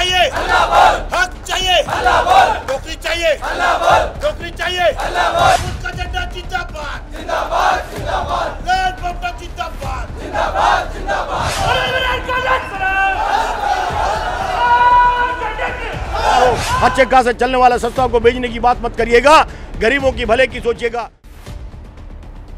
चाहिए। हक चाहिए। नौकरी चाहिए। नौकरी चाहिए। उसका झंडा जिंदाबाद। लाल बप्पा जिंदाबाद। अच्छे कहा से चलने वाला सस्ता को भेजने की बात मत करिएगा। गरीबों की भले की सोचिएगा।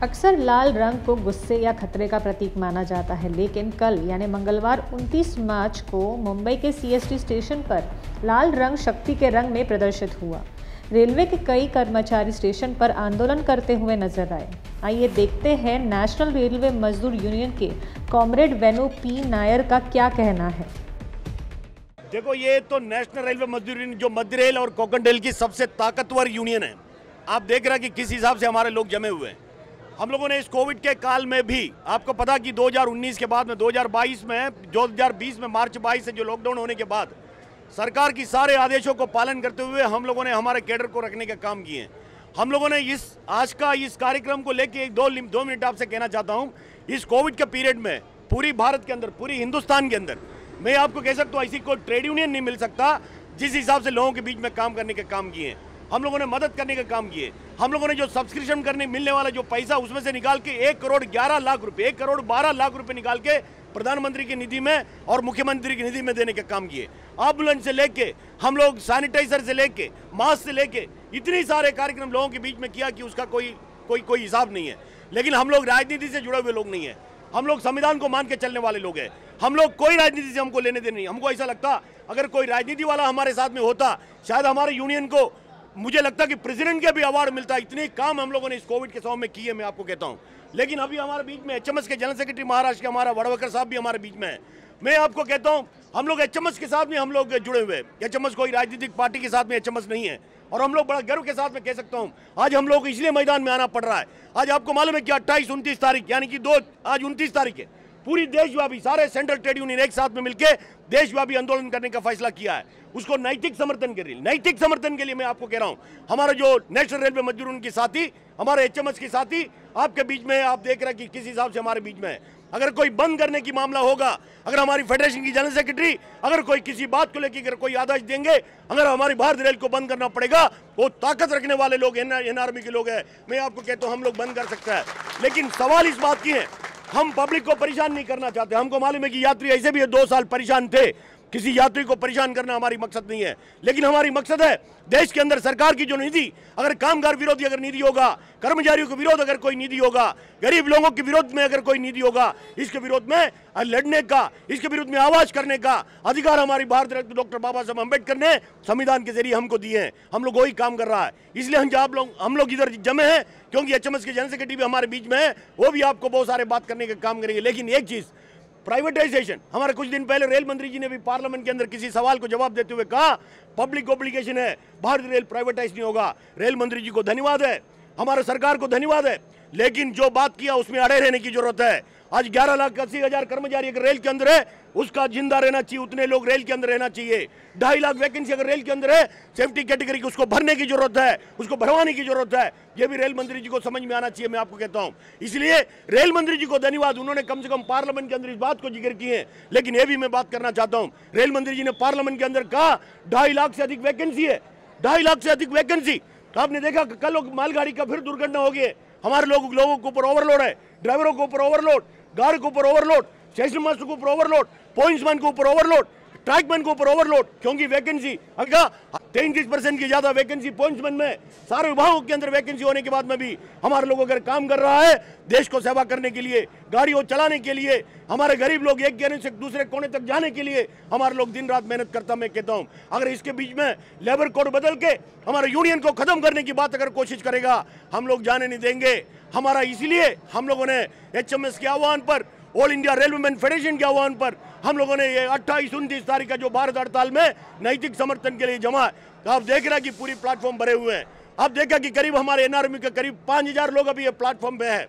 अक्सर लाल रंग को गुस्से या खतरे का प्रतीक माना जाता है, लेकिन कल, यानी मंगलवार 29 मार्च को मुंबई के सीएसटी स्टेशन पर लाल रंग शक्ति के रंग में प्रदर्शित हुआ। रेलवे के कई कर्मचारी स्टेशन पर आंदोलन करते हुए नज़र आए। आइए देखते हैं नेशनल रेलवे मजदूर यूनियन के कॉमरेड वेनु पी नायर का क्या कहना है। देखो, ये तो नेशनल रेलवे मजदूर यूनियन, जो मध्य रेल और कोकन रेल की सबसे ताकतवर यूनियन है। आप देख रहे हैं कि किस हिसाब से हमारे लोग जमे हुए हैं। हम लोगों ने इस कोविड के काल में भी, आपको पता कि 2019 के बाद में 2022 में 2020 में मार्च 22 से जो लॉकडाउन होने के बाद, सरकार की सारे आदेशों को पालन करते हुए हम लोगों ने हमारे कैडर को रखने का काम किए हम लोगों ने इस, आज का इस कार्यक्रम को लेके एक दो दो मिनट आपसे कहना चाहता हूँ, इस कोविड के पीरियड में, पूरी भारत के अंदर, पूरी हिंदुस्तान के अंदर, मैं आपको कह सकता हूँ ऐसी कोई ट्रेड यूनियन नहीं मिल सकता, जिस हिसाब से लोगों के बीच में काम करने के काम किए हैं। हम लोगों ने मदद करने का काम किए। हम लोगों ने जो सब्सक्रिप्शन करने, मिलने वाला जो पैसा, उसमें से निकाल के एक करोड़ ग्यारह लाख रुपए, एक करोड़ बारह लाख रुपए निकाल के प्रधानमंत्री की निधि में और मुख्यमंत्री की निधि में देने का काम किए। एंबुलेंस से लेके, हम लोग सैनिटाइजर से लेके मास्क से लेके, इतने सारे कार्यक्रम लोगों के बीच में किया कि उसका कोई कोई कोई हिसाब नहीं है। लेकिन हम लोग राजनीति से जुड़े हुए लोग नहीं है। हम लोग संविधान को मान के चलने वाले लोग हैं। हम लोग कोई राजनीति से हमको लेने देने नहीं। हमको ऐसा लगता, अगर कोई राजनीति वाला हमारे साथ में होता, शायद हमारे यूनियन को मुझे लगता कि प्रेसिडेंट के भी अवार्ड मिलता है। इतने काम हम लोगों ने इस कोविड के समय में किए, मैं आपको कहता हूँ। लेकिन अभी हमारे बीच में एचएमएस के जनरल सेक्रेटरी महाराष्ट्र के, हमारा वड़वकर साहब भी हमारे बीच में है। मैं आपको कहता हूँ, हम लोग एचएमएस के साथ भी हम लोग जुड़े हुए हैं। एचएमएस कोई राजनीतिक पार्टी के साथ में एचएमएस नहीं है। और हम लोग बड़ा गर्व के साथ में कह सकता हूँ, आज हम लोग इसलिए मैदान में आना पड़ रहा है। आज आपको मालूम है कि अट्ठाईस, उनतीस तारीख, यानी कि दो, आज उनतीस तारीख है। पूरी देशव्यापी, सारे सेंट्रल ट्रेड यूनियन एक साथ में मिलकर देशव्यापी आंदोलन करने का फैसला किया है। उसको नैतिक समर्थन के लिए, नैतिक समर्थन के लिए मैं आपको कह रहा हूँ, हमारा जो नेशनल रेलवे मजदूर उनके साथी, हमारे एचएमएस के साथी, आपके बीच में आप देख रहे हैं कि किस हिसाब से हमारे बीच में है। अगर कोई बंद करने की मामला होगा, अगर हमारी फेडरेशन की जनरल सेक्रेटरी अगर कोई किसी बात को लेकर अगर कोई आदेश देंगे, अगर हमारी भारत रेल को बंद करना पड़ेगा, वो ताकत रखने वाले लोग एनआरबी के लोग हैं। मैं आपको कहता हूँ, हम लोग बंद कर सकते हैं। लेकिन सवाल इस बात की है हम पब्लिक को परेशान नहीं करना चाहते। हमको मालूम है कि यात्री ऐसे भी दो साल परेशान थे। किसी यात्री को परेशान करना हमारी मकसद नहीं है। लेकिन हमारी मकसद है, देश के अंदर सरकार की जो निधि, अगर कामगार विरोधी अगर निधि होगा, कर्मचारियों के विरोध अगर कोई निधि होगा, गरीब लोगों के विरोध में अगर कोई निधि होगा, इसके विरोध में लड़ने का, इसके विरोध में आवाज़ करने का अधिकार हमारी भारत रत्न डॉक्टर बाबा साहब अंबेडकर ने संविधान के ज़रिए हमको दिए हैं। हम लोग वही काम कर रहा है। इसलिए हम आप लोग, हम लोग इधर जमे हैं, क्योंकि एचएमएस के जनरल सेक्रेटरी भी हमारे बीच में है, वो भी आपको बहुत सारे बात करने का काम करेंगे। लेकिन एक चीज़ प्राइवेटाइजेशन हमारे कुछ दिन पहले रेल मंत्री जी ने भी पार्लियामेंट के अंदर किसी सवाल को जवाब देते हुए कहा पब्लिक ऑब्लिगेशन है। भारतीय रेल प्राइवेटाइज नहीं होगा। रेल मंत्री जी को धन्यवाद है। हमारे सरकार को धन्यवाद है। लेकिन जो बात किया उसमें अड़े रहने की ज़रूरत है। आज 11 लाख अस्सी हज़ार कर्मचारी अगर रेल के अंदर है, उसका ज़िंदा रहना चाहिए, उतने लोग रेल के अंदर रहना चाहिए। ढाई लाख वैकेंसी अगर रेल के अंदर है सेफ्टी कैटेगरी की उसको भरने की ज़रूरत है, उसको भरवाने की ज़रूरत है, ये भी रेल मंत्री जी को समझ में आना चाहिए, मैं आपको कहता हूँ। इसलिए रेल मंत्री जी को धन्यवाद, उन्होंने कम से कम पार्लियामेंट के अंदर इस बात को ज़िक्र किए है। लेकिन ये भी मैं बात करना चाहता हूँ, रेल मंत्री जी ने पार्लियामेंट के अंदर कहा, ढाई लाख से अधिक वैकेंसी है, ढाई लाख से अधिक वैकेंसी आपने देखा, कल मालगाड़ी का फिर दुर्घटना हो गई हमारे लोग, लोगों के ऊपर ओवरलोड है ड्राइवरों के ऊपर ओवरलोड गाड़ी के ऊपर ओवरलोड स्टेशन मास्टर के ऊपर ओवरलोड पॉइंट्समैन के ऊपर ओवरलोड ट्रैकमैन के ऊपर ओवरलोड क्योंकि वैकेंसी अगर तैंतीस परसेंट की ज़्यादा वैकेंसी पॉइंट्समैन में, सारे विभागों के अंदर वैकेंसी होने के बाद में भी हमारे लोग अगर काम कर रहा है, देश को सेवा करने के लिए, गाड़ियों चलाने के लिए, हमारे गरीब लोग एक कोने से दूसरे कोने तक जाने के लिए, हमारे लोग दिन रात मेहनत करता मैं कहता हूँ। अगर इसके बीच में लेबर कोड बदल के हमारे यूनियन को खत्म करने की बात अगर कोशिश करेगा, हम लोग जाने नहीं देंगे। हमारा इसलिए हम लोगों ने एचएमएस के आह्वान पर ऑल इंडिया रेलवेमैन फेडरेशन के आह्वान पर हम लोगों ने ये अट्ठाईस, उनतीस तारीख का जो भारत हड़ताल में नैतिक समर्थन के लिए जमा तो आप देख रहे हैं कि पूरी प्लेटफॉर्म भरे हुए हैं। आप देखा कि करीब हमारे एनआरएमई के करीब पाँच हज़ार लोग अभी ये प्लेटफॉर्म पे है।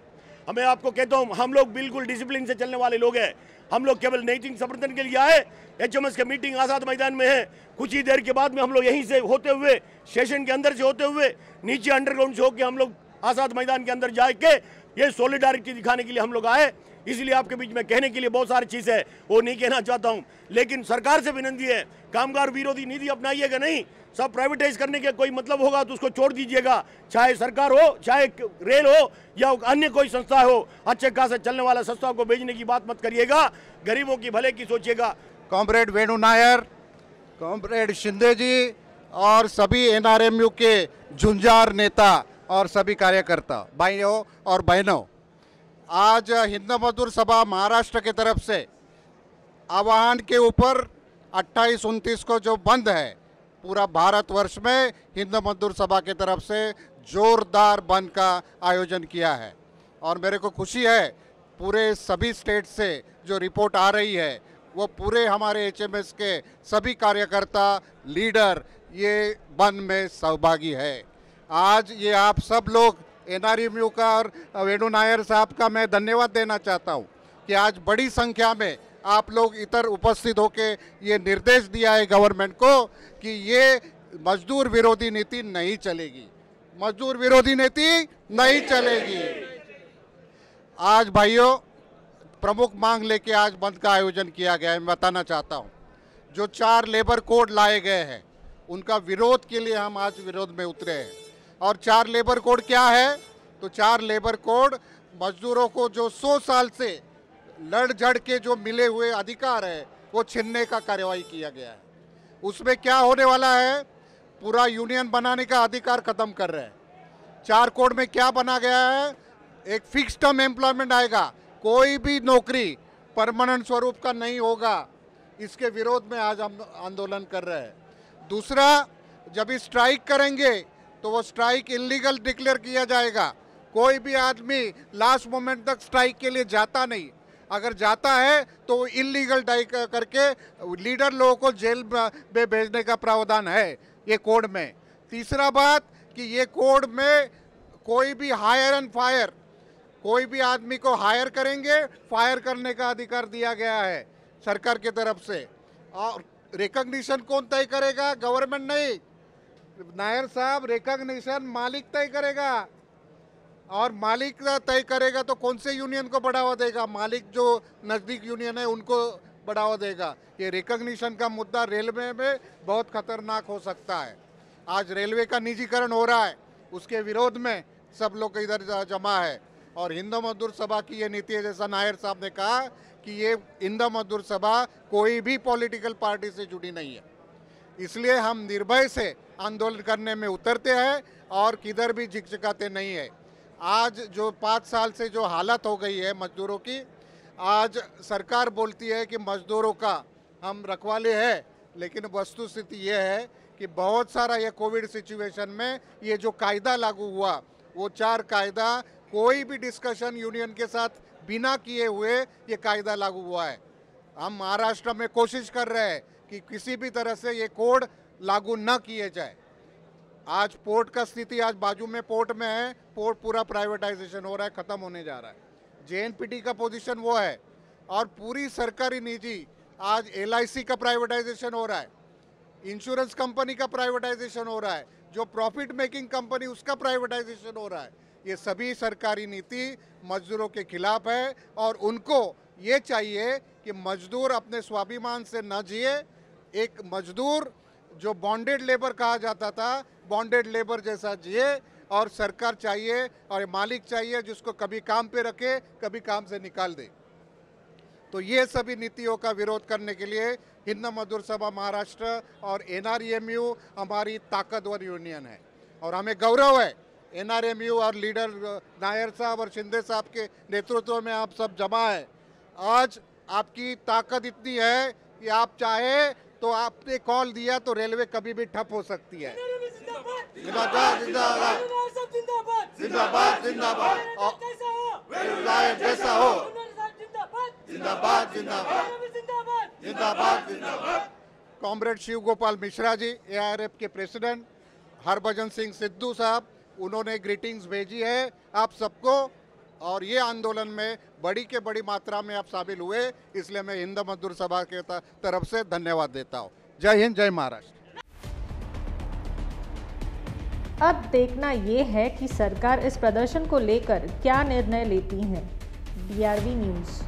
हमें आपको कहता हूँ, हम लोग बिल्कुल डिसिप्लिन से चलने वाले लोग हैं। हम लोग केवल नैतिक समर्थन के लिए आए एच के मीटिंग आज़ाद मैदान में है। कुछ ही देर के बाद में हम लोग यहीं से होते हुए स्टेशन के अंदर से होते हुए, नीचे अंडरग्राउंड से होकर हम लोग आज़ाद मैदान के अंदर जाके ये सोलिडारिटी दिखाने के लिए हम लोग आए। इसलिए आपके बीच में कहने के लिए बहुत सारी चीज़ है। वो नहीं कहना चाहता हूँ। लेकिन सरकार से विनंती है, कामगार विरोधी नीति अपनाइएगा नहीं? सब प्राइवेटाइज करने के कोई मतलब होगा तो उसको छोड़ दीजिएगा। चाहे सरकार हो, चाहे रेल हो या अन्य कोई संस्था हो, अच्छे खासे चलने वाला संस्था को भेजने की बात मत करिएगा। गरीबों की भले की सोचिएगा। कॉमरेड वेणु नायर, कॉमरेड शिंदे जी और सभी एनआरएमयू के झुंझार नेता और सभी कार्यकर्ता, भाइयों और बहनों। आज हिंद मजदूर सभा महाराष्ट्र के तरफ़ से आह्वान के ऊपर 28 उनतीस को जो बंद है, पूरा भारतवर्ष में हिंद मजदूर सभा के तरफ़ से जोरदार बंद का आयोजन किया है। और मेरे को खुशी है, पूरे सभी स्टेट से जो रिपोर्ट आ रही है, वो पूरे हमारे एचएमएस के सभी कार्यकर्ता, लीडर, ये बंद में सहभागी है। आज ये आप सब लोग एनआरएमयू का और वेणु नायर साहब का मैं धन्यवाद देना चाहता हूँ कि आज बड़ी संख्या में आप लोग इतर उपस्थित होकर ये निर्देश दिया है गवर्नमेंट को कि ये मजदूर विरोधी नीति नहीं चलेगी। मजदूर विरोधी नीति नहीं चलेगी। आज भाइयों, प्रमुख मांग लेके आज बंद का आयोजन किया गया है, मैं बताना चाहता हूँ। जो चार लेबर कोड लाए गए हैं, उनका विरोध के लिए हम आज विरोध में उतरे हैं। और चार लेबर कोड क्या है? तो चार लेबर कोड मजदूरों को जो सौ साल से लड़ झड़ के जो मिले हुए अधिकार है, वो छीनने का कार्रवाई किया गया है। उसमें क्या होने वाला है? पूरा यूनियन बनाने का अधिकार खत्म कर रहे हैं। चार कोड में क्या बना गया है? एक फिक्स टर्म एम्प्लॉयमेंट आएगा। कोई भी नौकरी परमानेंट स्वरूप का नहीं होगा। इसके विरोध में आज हम आंदोलन कर रहे हैं। दूसरा, जब स्ट्राइक करेंगे तो वो स्ट्राइक इलीगल डिक्लेयर किया जाएगा। कोई भी आदमी लास्ट मोमेंट तक स्ट्राइक के लिए जाता नहीं। अगर जाता है तो इलीगल डाई करके लीडर लोगों को जेल में भेजने का प्रावधान है, ये कोड में। तीसरा बात कि ये कोड में कोई भी हायर एंड फायर कोई भी आदमी को हायर करेंगे फायर करने का अधिकार दिया गया है सरकार की तरफ़ से। और रिकग्निशन कौन तय करेगा? गवर्नमेंट नहीं। नायर साहब रिकॉग्निशन मालिक तय करेगा। और मालिक तय करेगा तो कौन से यूनियन को बढ़ावा देगा? मालिक जो नज़दीक यूनियन है, उनको बढ़ावा देगा। ये रिकॉग्निशन का मुद्दा रेलवे में बहुत खतरनाक हो सकता है। आज रेलवे का निजीकरण हो रहा है। उसके विरोध में सब लोग इधर जमा है। और हिंदू मजदूर सभा की ये नीति है, जैसा नायर साहब ने कहा कि ये हिंदू मजदूर सभा कोई भी पॉलिटिकल पार्टी से जुड़ी नहीं है। इसलिए हम निर्भय से आंदोलन करने में उतरते हैं और किधर भी झिकझिकाते नहीं है। आज जो पाँच साल से जो हालत हो गई है मजदूरों की, आज सरकार बोलती है कि मजदूरों का हम रखवाले हैं, लेकिन वस्तु स्थिति ये है कि बहुत सारा ये कोविड सिचुएशन में ये जो कायदा लागू हुआ, वो चार कायदा कोई भी डिस्कशन यूनियन के साथ बिना किए हुए ये कायदा लागू हुआ है। हम महाराष्ट्र में कोशिश कर रहे हैं कि किसी भी तरह से ये कोड लागू न किए जाए। आज पोर्ट का स्थिति आज बाजू में पोर्ट में है, पोर्ट पूरा प्राइवेटाइजेशन हो रहा है, ख़त्म होने जा रहा है। जेएनपीटी का पोजीशन वो है और पूरी सरकारी निजी आज एलआईसी का प्राइवेटाइजेशन हो रहा है इंश्योरेंस कंपनी का प्राइवेटाइजेशन हो रहा है, जो प्रॉफिट मेकिंग कंपनी उसका प्राइवेटाइजेशन हो रहा है। ये सभी सरकारी नीति मजदूरों के खिलाफ है और उनको ये चाहिए कि मजदूर अपने स्वाभिमान से न जिए एक मजदूर जो बॉन्डेड लेबर कहा जाता था बॉन्डेड लेबर जैसा जिए और सरकार चाहिए और मालिक चाहिए जिसको कभी काम पे रखे, कभी काम से निकाल दे। तो ये सभी नीतियों का विरोध करने के लिए हिंद मजदूर सभा महाराष्ट्र और एनआरएमयू हमारी ताकतवर यूनियन है। और हमें गौरव है, एनआरएमयू और लीडर नायर साहब और शिंदे साहब के नेतृत्व में आप सब जमा है। आज आपकी ताकत इतनी है कि आप चाहे तो आपने कॉल दिया तो रेलवे कभी भी ठप हो सकती है। जिंदाबाद। जिंदाबाद जिंदाबाद। जिंदाबाद। जैसा हो। जिंदाबाद। जिंदाबाद जिंदाबाद। जिंदाबाद। कॉमरेड शिव गोपाल मिश्रा जी एआरएफ के प्रेसिडेंट। हरभजन सिंह सिद्धू साहब उन्होंने ग्रीटिंग्स भेजी है। आप सबको और ये आंदोलन में बड़ी के बड़ी मात्रा में आप शामिल हुए, इसलिए मैं हिंद मजदूर सभा के तरफ़ से धन्यवाद देता हूँ। जय हिंद, जय महाराष्ट्र। अब देखना ये है कि सरकार इस प्रदर्शन को लेकर क्या निर्णय लेती है। DRV news